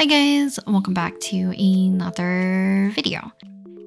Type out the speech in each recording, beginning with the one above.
Hi guys, welcome back to another video.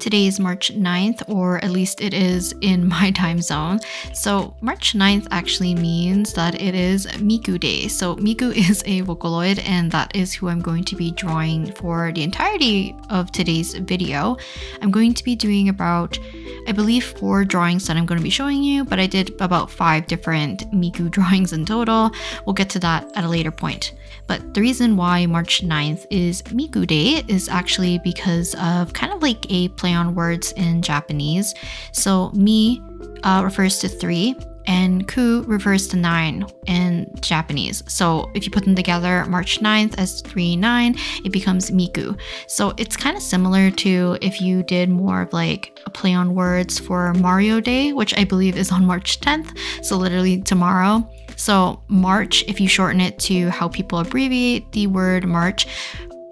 Today is March 9th, or at least it is in my time zone. So March 9th actually means that it is Miku Day. So Miku is a Vocaloid and that is who I'm going to be drawing for the entirety of today's video. I'm going to be doing about, I believe four drawings that I'm going to be showing you, but I did about five different Miku drawings in total. We'll get to that at a later point. But the reason why March 9th is Miku Day is actually because of kind of like a play on words in Japanese. So mi uh, refers to three and ku refers to nine in Japanese. So if you put them together, March 9th as 3 9, it becomes Miku. So it's kind of similar to if you did more of like a play on words for Mario Day, which I believe is on March 10th. So literally tomorrow. So March, if you shorten it to how people abbreviate the word March,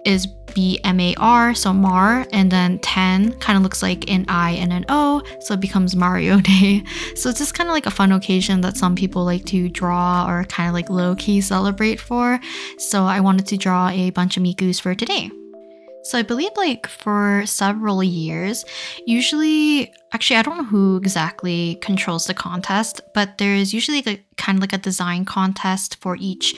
is B-M-A-R, so Mar, and then 10 kind of looks like an I and an O, so it becomes Mario Day. So it's just kind of like a fun occasion that some people like to draw or kind of like low-key celebrate for. So I wanted to draw a bunch of Mikus for today. So I believe like for several years, usually actually I don't know who exactly controls the contest, but there's usually like kind of like a design contest for each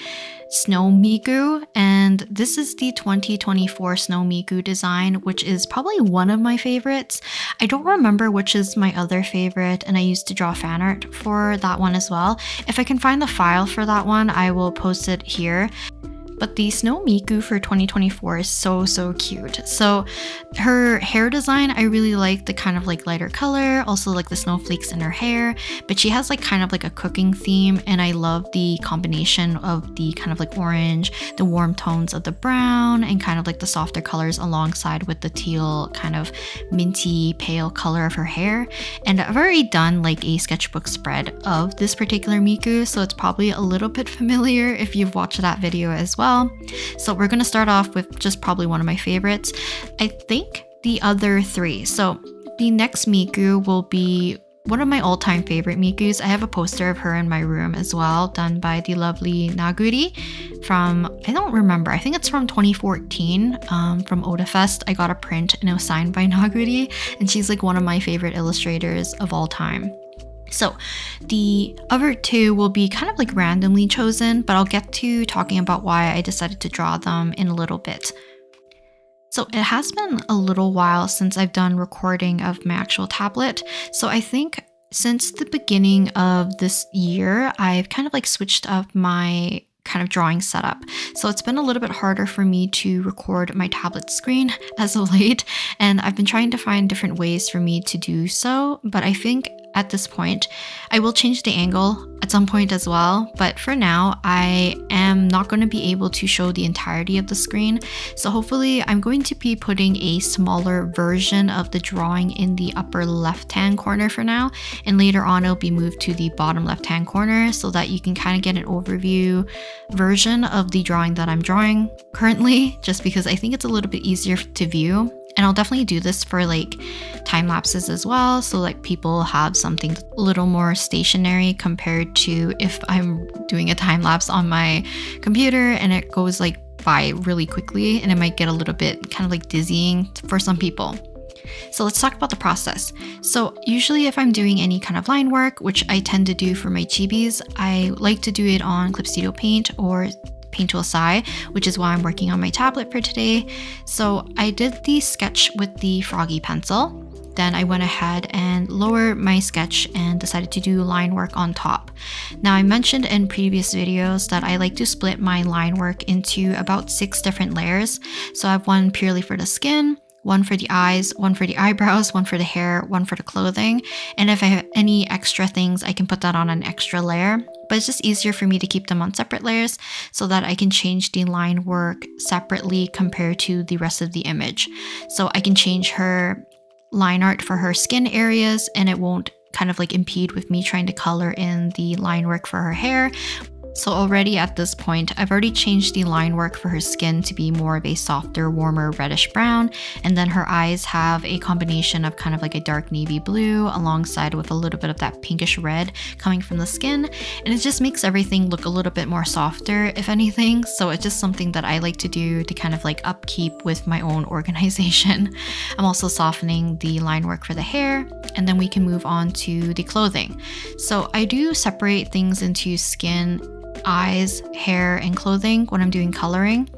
Snow Miku, and this is the 2024 Snow Miku design, which is probably one of my favorites. I don't remember which is my other favorite, and I used to draw fan art for that one as well. If I can find the file for that one, I will post it here. But the Snow Miku for 2024 is so, so cute. So her hair design, I really like the kind of like lighter color, also like the snowflakes in her hair, but she has like kind of like a cooking theme and I love the combination of the kind of like orange, the warm tones of the brown and kind of like the softer colors alongside with the teal kind of minty pale color of her hair. And I've already done like a sketchbook spread of this particular Miku, so it's probably a little bit familiar if you've watched that video as well well. So we're gonna start off with just probably one of my favorites. I think the other three. So the next Miku will be one of my all-time favorite Mikus. I have a poster of her in my room as well, done by the lovely Naguri from, I don't remember, I think it's from 2014 um, from Otafest. I got a print and it was signed by Naguri and she's like one of my favorite illustrators of all time. So the other two will be kind of like randomly chosen, but I'll get to talking about why I decided to draw them in a little bit. So it has been a little while since I've done recording of my actual tablet. So I think since the beginning of this year, I've kind of like switched up my kind of drawing setup. So it's been a little bit harder for me to record my tablet screen as of late, and I've been trying to find different ways for me to do so, but I think at this point. I will change the angle at some point as well, but for now, I am not going to be able to show the entirety of the screen. So hopefully I'm going to be putting a smaller version of the drawing in the upper left-hand corner for now, and later on it'll be moved to the bottom left-hand corner so that you can kind of get an overview version of the drawing that I'm drawing currently, just because I think it's a little bit easier to view and I'll definitely do this for like time lapses as well. So like people have something a little more stationary compared to if I'm doing a time lapse on my computer and it goes like by really quickly and it might get a little bit kind of like dizzying for some people. So let's talk about the process. So usually if I'm doing any kind of line work, which I tend to do for my chibis, I like to do it on Clip Studio Paint or Paint Tool SAI, which is why I'm working on my tablet for today. So I did the sketch with the Froggy pencil. Then I went ahead and lowered my sketch and decided to do line work on top. Now I mentioned in previous videos that I like to split my line work into about six different layers. So I have one purely for the skin, one for the eyes, one for the eyebrows, one for the hair, one for the clothing. And if I have any extra things, I can put that on an extra layer but it's just easier for me to keep them on separate layers so that I can change the line work separately compared to the rest of the image. So I can change her line art for her skin areas and it won't kind of like impede with me trying to color in the line work for her hair So already at this point, I've already changed the line work for her skin to be more of a softer, warmer reddish brown. And then her eyes have a combination of kind of like a dark navy blue alongside with a little bit of that pinkish red coming from the skin. And it just makes everything look a little bit more softer, if anything. So it's just something that I like to do to kind of like upkeep with my own organization. I'm also softening the line work for the hair and then we can move on to the clothing. So I do separate things into skin eyes, hair, and clothing when I'm doing coloring.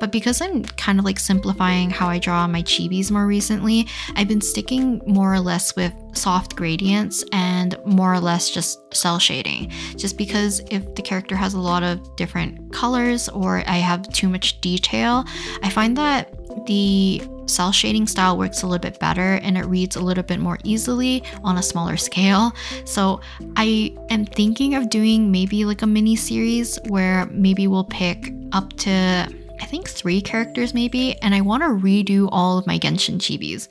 But because I'm kind of like simplifying how I draw my chibis more recently, I've been sticking more or less with soft gradients and more or less just cell shading. Just because if the character has a lot of different colors or I have too much detail, I find that the cel shading style works a little bit better and it reads a little bit more easily on a smaller scale. So I am thinking of doing maybe like a mini series where maybe we'll pick up to I think three characters maybe, and I want to redo all of my Genshin chibis.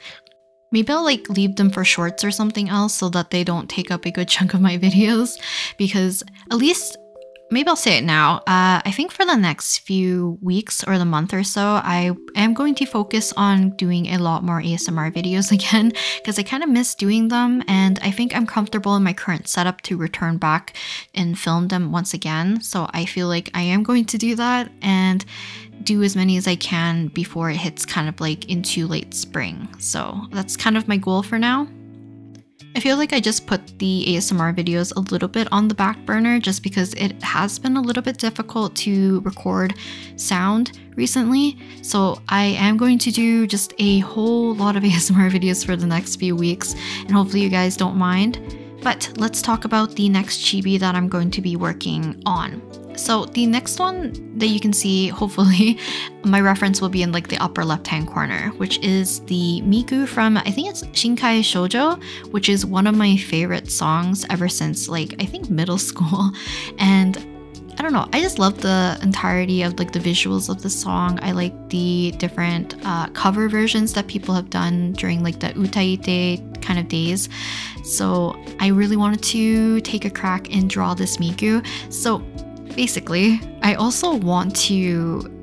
Maybe I'll like leave them for shorts or something else so that they don't take up a good chunk of my videos because at least maybe I'll say it now. Uh, I think for the next few weeks or the month or so, I am going to focus on doing a lot more ASMR videos again because I kind of miss doing them and I think I'm comfortable in my current setup to return back and film them once again. So I feel like I am going to do that and do as many as I can before it hits kind of like into late spring. So that's kind of my goal for now. I feel like I just put the ASMR videos a little bit on the back burner just because it has been a little bit difficult to record sound recently. So I am going to do just a whole lot of ASMR videos for the next few weeks and hopefully you guys don't mind. But let's talk about the next chibi that I'm going to be working on. So the next one that you can see, hopefully, my reference will be in like the upper left-hand corner, which is the Miku from, I think it's Shinkai Shoujo, which is one of my favorite songs ever since like, I think middle school. And I don't know, I just love the entirety of like the visuals of the song. I like the different uh, cover versions that people have done during like the Utaite kind of days. So I really wanted to take a crack and draw this Miku. So Basically, I also want to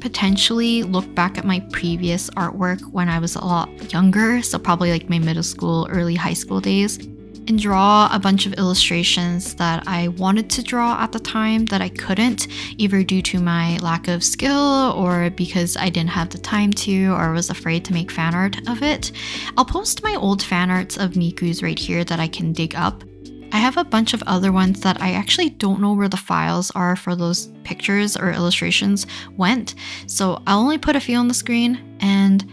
potentially look back at my previous artwork when I was a lot younger, so probably like my middle school, early high school days, and draw a bunch of illustrations that I wanted to draw at the time that I couldn't, either due to my lack of skill or because I didn't have the time to or was afraid to make fan art of it. I'll post my old fan arts of Miku's right here that I can dig up. I have a bunch of other ones that I actually don't know where the files are for those pictures or illustrations went, so I'll only put a few on the screen and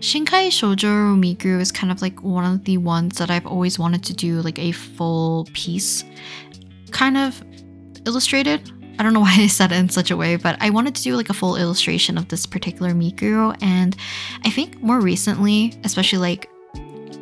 Shinkai Shoujo Miku is kind of like one of the ones that I've always wanted to do like a full piece kind of illustrated. I don't know why I said it in such a way, but I wanted to do like a full illustration of this particular Miku and I think more recently, especially like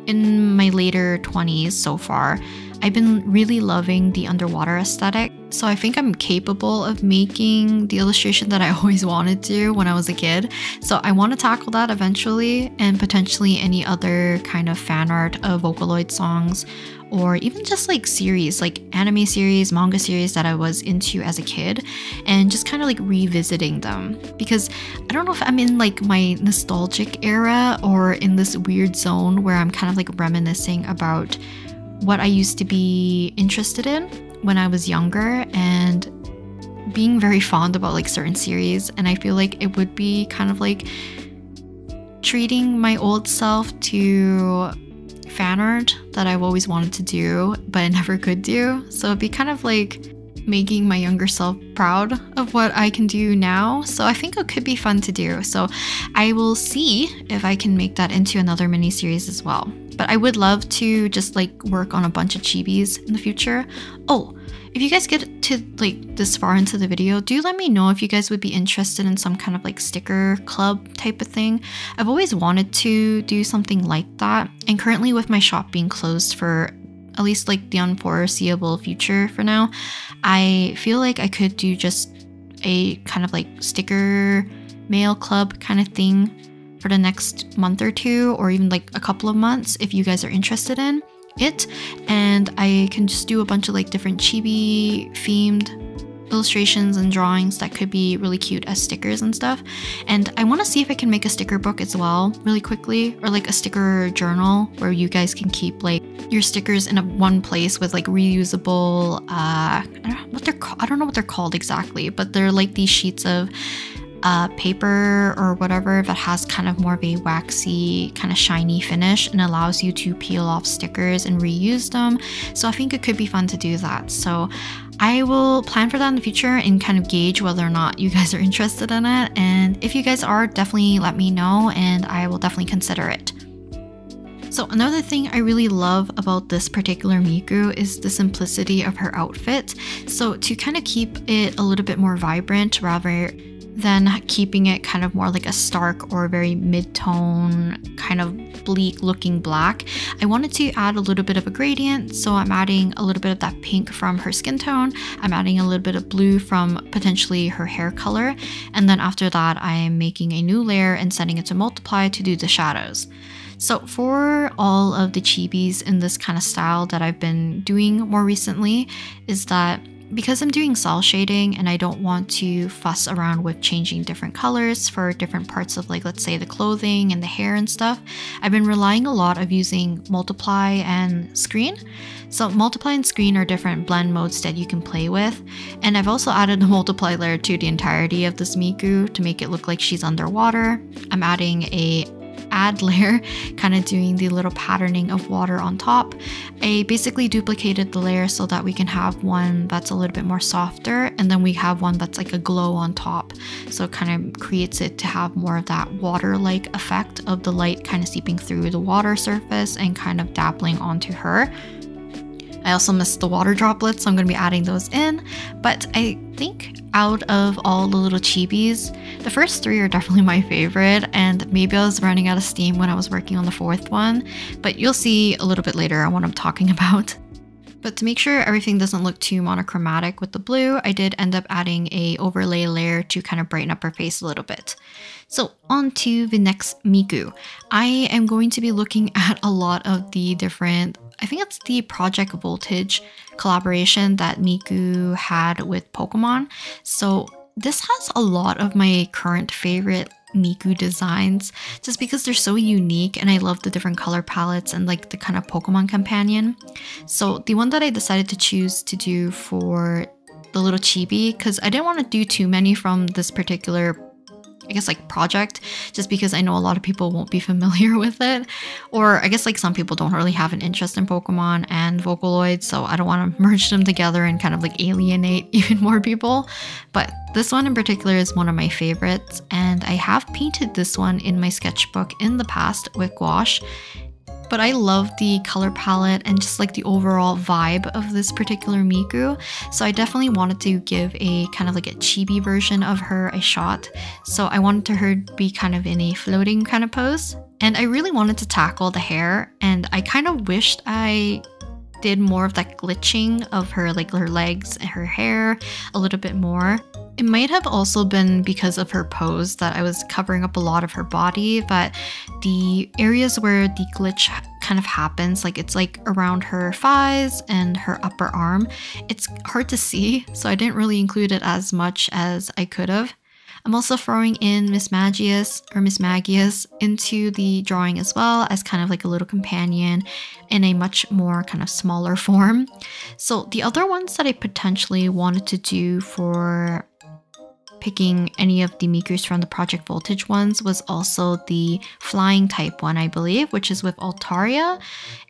in my later 20s so far, I've been really loving the underwater aesthetic, so I think I'm capable of making the illustration that I always wanted to when I was a kid. So I want to tackle that eventually, and potentially any other kind of fan art of Vocaloid songs, or even just like series, like anime series, manga series that I was into as a kid, and just kind of like revisiting them. Because I don't know if I'm in like my nostalgic era or in this weird zone where I'm kind of like reminiscing about what I used to be interested in when I was younger and being very fond about like certain series and I feel like it would be kind of like treating my old self to fan art that I've always wanted to do but I never could do. So it'd be kind of like making my younger self proud of what I can do now. So I think it could be fun to do. So I will see if I can make that into another mini series as well. But I would love to just like work on a bunch of chibis in the future. Oh, if you guys get to like this far into the video, do let me know if you guys would be interested in some kind of like sticker club type of thing. I've always wanted to do something like that. And currently with my shop being closed for at least like the unforeseeable future for now, I feel like I could do just a kind of like sticker mail club kind of thing for the next month or two, or even like a couple of months if you guys are interested in it. And I can just do a bunch of like different chibi themed illustrations and drawings that could be really cute as stickers and stuff. And I want to see if I can make a sticker book as well really quickly or like a sticker journal where you guys can keep like your stickers in a one place with like reusable uh I don't know what they're I don't know what they're called exactly, but they're like these sheets of uh, paper or whatever that has kind of more of a waxy, kind of shiny finish and allows you to peel off stickers and reuse them. So I think it could be fun to do that. So I will plan for that in the future and kind of gauge whether or not you guys are interested in it. And if you guys are, definitely let me know and I will definitely consider it. So another thing I really love about this particular Miku is the simplicity of her outfit. So to kind of keep it a little bit more vibrant rather than keeping it kind of more like a stark or very mid-tone kind of bleak looking black. I wanted to add a little bit of a gradient, so I'm adding a little bit of that pink from her skin tone. I'm adding a little bit of blue from potentially her hair color, and then after that I am making a new layer and setting it to multiply to do the shadows. So for all of the chibis in this kind of style that I've been doing more recently is that because I'm doing cel shading and I don't want to fuss around with changing different colors for different parts of like let's say the clothing and the hair and stuff, I've been relying a lot of using multiply and screen. So multiply and screen are different blend modes that you can play with. And I've also added a multiply layer to the entirety of this Miku to make it look like she's underwater. I'm adding a add layer, kind of doing the little patterning of water on top. I basically duplicated the layer so that we can have one that's a little bit more softer and then we have one that's like a glow on top. So it kind of creates it to have more of that water-like effect of the light kind of seeping through the water surface and kind of dappling onto her. I also missed the water droplets, so I'm going to be adding those in. But I think out of all the little chibis, the first three are definitely my favorite, and maybe I was running out of steam when I was working on the fourth one, but you'll see a little bit later on what I'm talking about. But to make sure everything doesn't look too monochromatic with the blue, I did end up adding a overlay layer to kind of brighten up her face a little bit. So on to the next Miku. I am going to be looking at a lot of the different I think it's the Project Voltage collaboration that Miku had with Pokemon. So this has a lot of my current favorite Miku designs just because they're so unique and I love the different color palettes and like the kind of Pokemon companion. So the one that I decided to choose to do for the little chibi because I didn't want to do too many from this particular I guess like project just because I know a lot of people won't be familiar with it. Or I guess like some people don't really have an interest in Pokemon and Vocaloid, so I don't want to merge them together and kind of like alienate even more people. But this one in particular is one of my favorites, and I have painted this one in my sketchbook in the past with gouache but I love the color palette and just like the overall vibe of this particular Miku. So I definitely wanted to give a kind of like a chibi version of her a shot. So I wanted her to be kind of in a floating kind of pose. And I really wanted to tackle the hair and I kind of wished I did more of that glitching of her like her legs and her hair a little bit more. It might have also been because of her pose that I was covering up a lot of her body, but the areas where the glitch kind of happens, like it's like around her thighs and her upper arm, it's hard to see, so I didn't really include it as much as I could have. I'm also throwing in Mismagius or Mismagius into the drawing as well as kind of like a little companion in a much more kind of smaller form. So the other ones that I potentially wanted to do for picking any of the Mikus from the Project Voltage ones was also the flying type one, I believe, which is with Altaria.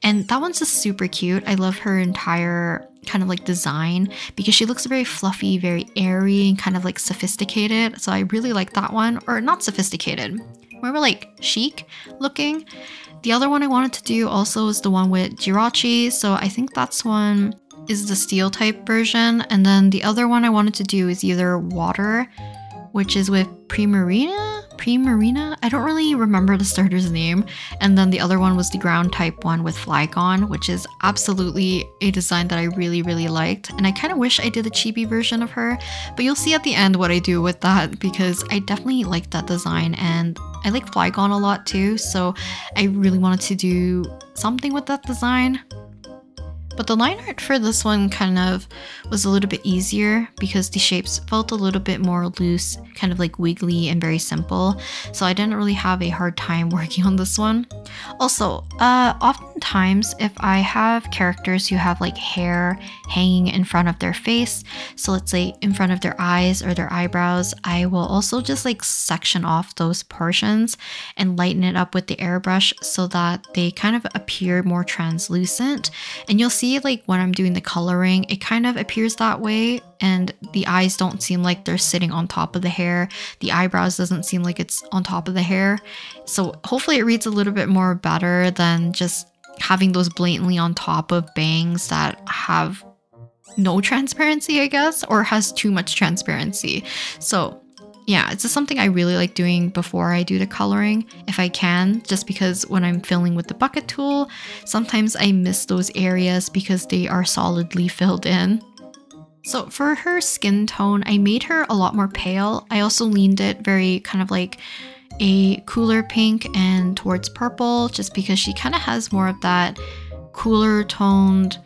And that one's just super cute. I love her entire kind of like design because she looks very fluffy, very airy, and kind of like sophisticated. So I really like that one, or not sophisticated, more like chic looking. The other one I wanted to do also is the one with Jirachi. So I think that's one is the steel type version. And then the other one I wanted to do is either water, which is with Primarina? Primarina? I don't really remember the starter's name. And then the other one was the ground type one with Flygon, which is absolutely a design that I really, really liked. And I kind of wish I did a chibi version of her, but you'll see at the end what I do with that because I definitely like that design and I like Flygon a lot too. So I really wanted to do something with that design. But the line art for this one kind of was a little bit easier because the shapes felt a little bit more loose, kind of like wiggly and very simple. So I didn't really have a hard time working on this one. Also, uh, oftentimes if I have characters who have like hair hanging in front of their face, so let's say in front of their eyes or their eyebrows, I will also just like section off those portions and lighten it up with the airbrush so that they kind of appear more translucent. And you'll see see like when I'm doing the coloring, it kind of appears that way and the eyes don't seem like they're sitting on top of the hair. The eyebrows doesn't seem like it's on top of the hair. So hopefully it reads a little bit more better than just having those blatantly on top of bangs that have no transparency, I guess, or has too much transparency. So yeah, it's just something I really like doing before I do the coloring, if I can, just because when I'm filling with the bucket tool, sometimes I miss those areas because they are solidly filled in. So for her skin tone, I made her a lot more pale. I also leaned it very kind of like a cooler pink and towards purple, just because she kind of has more of that cooler toned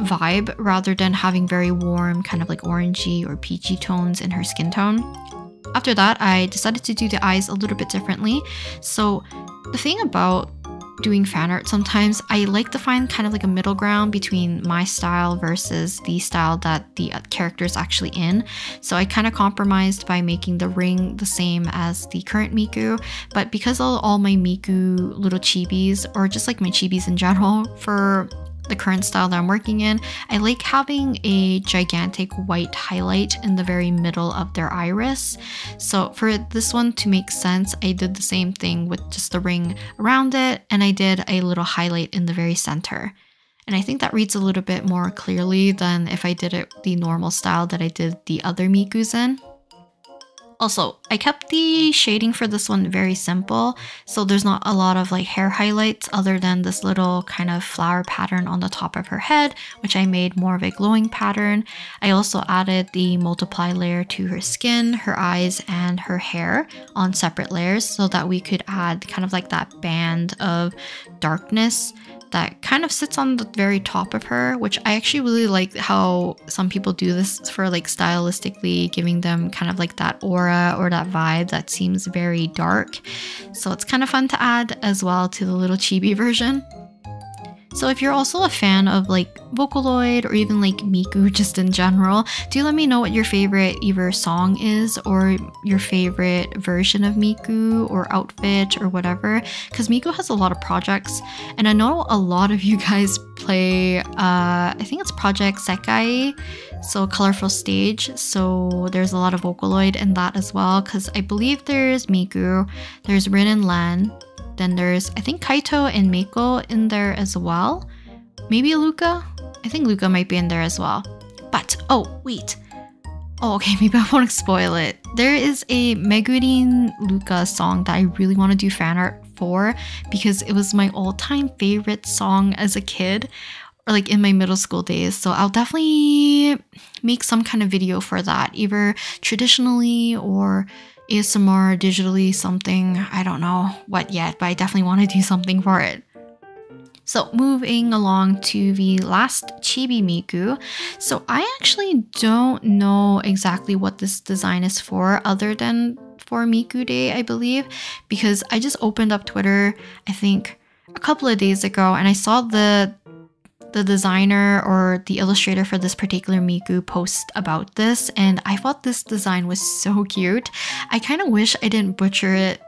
vibe rather than having very warm kind of like orangey or peachy tones in her skin tone. After that, I decided to do the eyes a little bit differently. So the thing about doing fan art sometimes I like to find kind of like a middle ground between my style versus the style that the uh, character is actually in. So I kind of compromised by making the ring the same as the current Miku, but because all, all my Miku little chibis or just like my chibis in general for the current style that I'm working in, I like having a gigantic white highlight in the very middle of their iris. So for this one to make sense, I did the same thing with just the ring around it and I did a little highlight in the very center. And I think that reads a little bit more clearly than if I did it the normal style that I did the other Mikus in. Also, I kept the shading for this one very simple, so there's not a lot of like hair highlights other than this little kind of flower pattern on the top of her head, which I made more of a glowing pattern. I also added the multiply layer to her skin, her eyes, and her hair on separate layers so that we could add kind of like that band of darkness that kind of sits on the very top of her, which I actually really like how some people do this for like stylistically giving them kind of like that aura or that vibe that seems very dark. So it's kind of fun to add as well to the little chibi version. So if you're also a fan of like Vocaloid or even like Miku just in general, do let me know what your favorite either song is or your favorite version of Miku or outfit or whatever. Because Miku has a lot of projects and I know a lot of you guys play, uh, I think it's Project Sekai so colorful stage so there's a lot of vocaloid in that as well because i believe there's miku there's rin and Len then there's, I think, Kaito and Meiko in there as well. Maybe Luka? I think Luka might be in there as well. But, oh, wait. Oh, okay, maybe I won't spoil it. There is a Megurine Luka song that I really want to do fan art for because it was my all-time favorite song as a kid or like in my middle school days. So I'll definitely make some kind of video for that, either traditionally or ASMR digitally something. I don't know what yet, but I definitely want to do something for it. So moving along to the last Chibi Miku. So I actually don't know exactly what this design is for other than for Miku Day, I believe, because I just opened up Twitter, I think a couple of days ago, and I saw the the designer or the illustrator for this particular Miku post about this and I thought this design was so cute. I kind of wish I didn't butcher it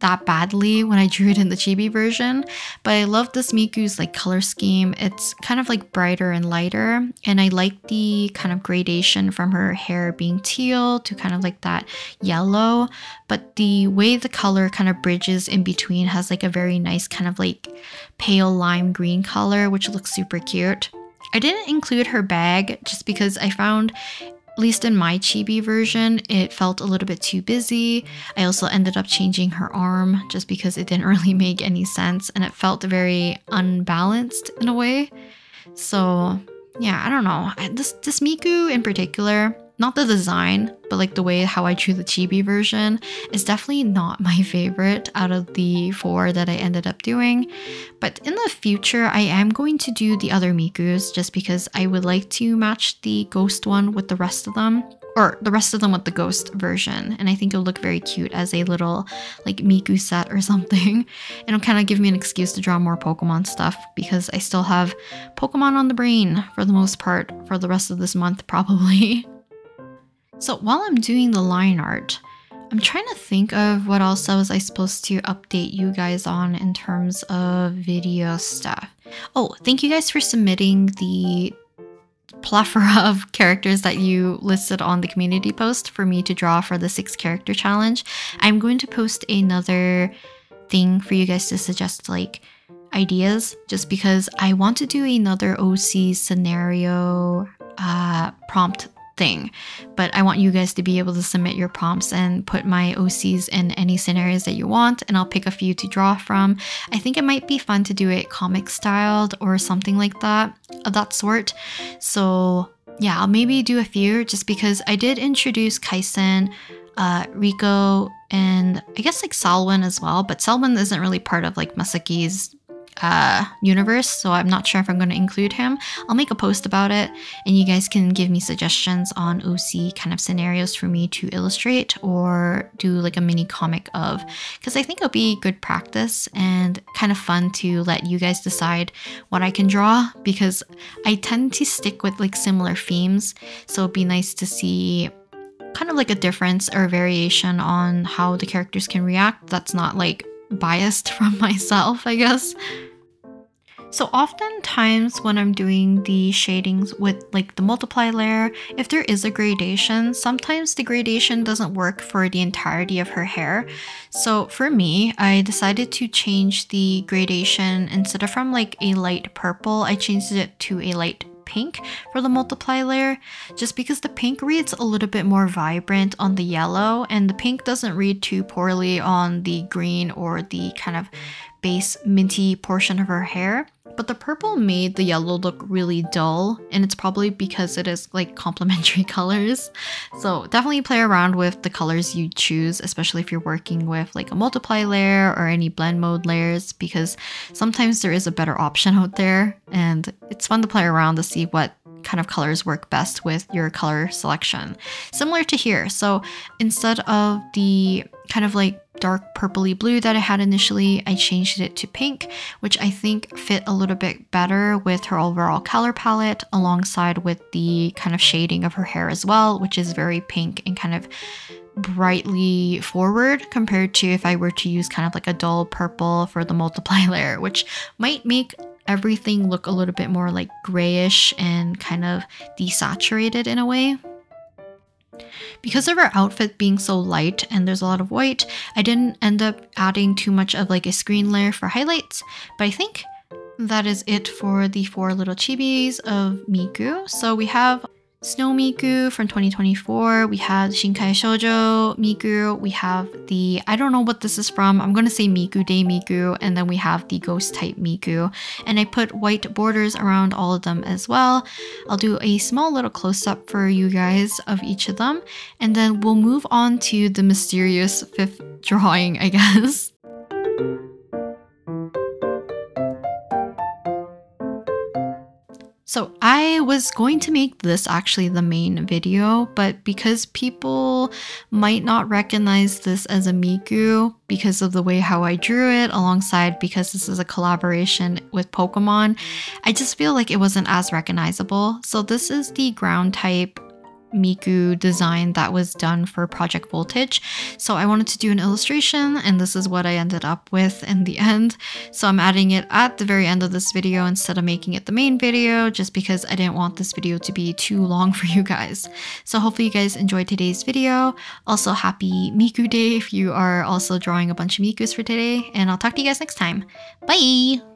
that badly when I drew it in the chibi version, but I love this Miku's like color scheme. It's kind of like brighter and lighter, and I like the kind of gradation from her hair being teal to kind of like that yellow, but the way the color kind of bridges in between has like a very nice kind of like pale lime green color, which looks super cute. I didn't include her bag just because I found at least in my chibi version, it felt a little bit too busy. I also ended up changing her arm just because it didn't really make any sense and it felt very unbalanced in a way. So yeah, I don't know. This, this Miku in particular, not the design, but like the way how I drew the chibi version is definitely not my favorite out of the four that I ended up doing. But in the future, I am going to do the other Mikus just because I would like to match the ghost one with the rest of them or the rest of them with the ghost version. And i think it'll look very cute as a little like miku set or something. And it'll kind of give me an excuse to draw more pokemon stuff because i still have pokemon on the brain for the most part for the rest of this month probably so while I'm doing the line art, I'm trying to think of what else was I supposed to update you guys on in terms of video stuff. Oh, thank you guys for submitting the plethora of characters that you listed on the community post for me to draw for the six character challenge. I'm going to post another thing for you guys to suggest like ideas just because I want to do another OC scenario uh, prompt thing. But I want you guys to be able to submit your prompts and put my OCs in any scenarios that you want, and I'll pick a few to draw from. I think it might be fun to do it comic styled or something like that, of that sort. So yeah, I'll maybe do a few just because I did introduce Kaisen, uh, Riko, and I guess like Selwyn as well, but Selwyn isn't really part of like Masaki's uh, universe, so I'm not sure if I'm going to include him. I'll make a post about it, and you guys can give me suggestions on OC kind of scenarios for me to illustrate or do like a mini comic of, because I think it'll be good practice and kind of fun to let you guys decide what I can draw because I tend to stick with like similar themes, so it'd be nice to see kind of like a difference or variation on how the characters can react that's not like biased from myself, I guess. So oftentimes when I'm doing the shadings with like the multiply layer, if there is a gradation, sometimes the gradation doesn't work for the entirety of her hair. So for me, I decided to change the gradation instead of from like a light purple, I changed it to a light pink for the multiply layer just because the pink reads a little bit more vibrant on the yellow and the pink doesn't read too poorly on the green or the kind of base minty portion of her hair. But the purple made the yellow look really dull, and it's probably because it is like complementary colors. So definitely play around with the colors you choose, especially if you're working with like a multiply layer or any blend mode layers, because sometimes there is a better option out there, and it's fun to play around to see what kind of colors work best with your color selection. Similar to here, so instead of the kind of like dark purpley blue that I had initially, I changed it to pink, which I think fit a little bit better with her overall color palette alongside with the kind of shading of her hair as well, which is very pink and kind of brightly forward compared to if I were to use kind of like a dull purple for the multiply layer, which might make everything look a little bit more like grayish and kind of desaturated in a way. Because of her outfit being so light and there's a lot of white, I didn't end up adding too much of like a screen layer for highlights, but I think that is it for the four little chibis of Miku. So we have Snow Miku from 2024. We have Shinkai Shoujo Miku. We have the, I don't know what this is from. I'm going to say Miku Day Miku. And then we have the ghost type Miku. And I put white borders around all of them as well. I'll do a small little close up for you guys of each of them. And then we'll move on to the mysterious fifth drawing, I guess. So I was going to make this actually the main video, but because people might not recognize this as a Miku because of the way how I drew it alongside because this is a collaboration with Pokemon, I just feel like it wasn't as recognizable. So this is the ground type Miku design that was done for Project Voltage. So I wanted to do an illustration and this is what I ended up with in the end. So I'm adding it at the very end of this video instead of making it the main video just because I didn't want this video to be too long for you guys. So hopefully you guys enjoyed today's video. Also happy Miku day if you are also drawing a bunch of Mikus for today and I'll talk to you guys next time. Bye!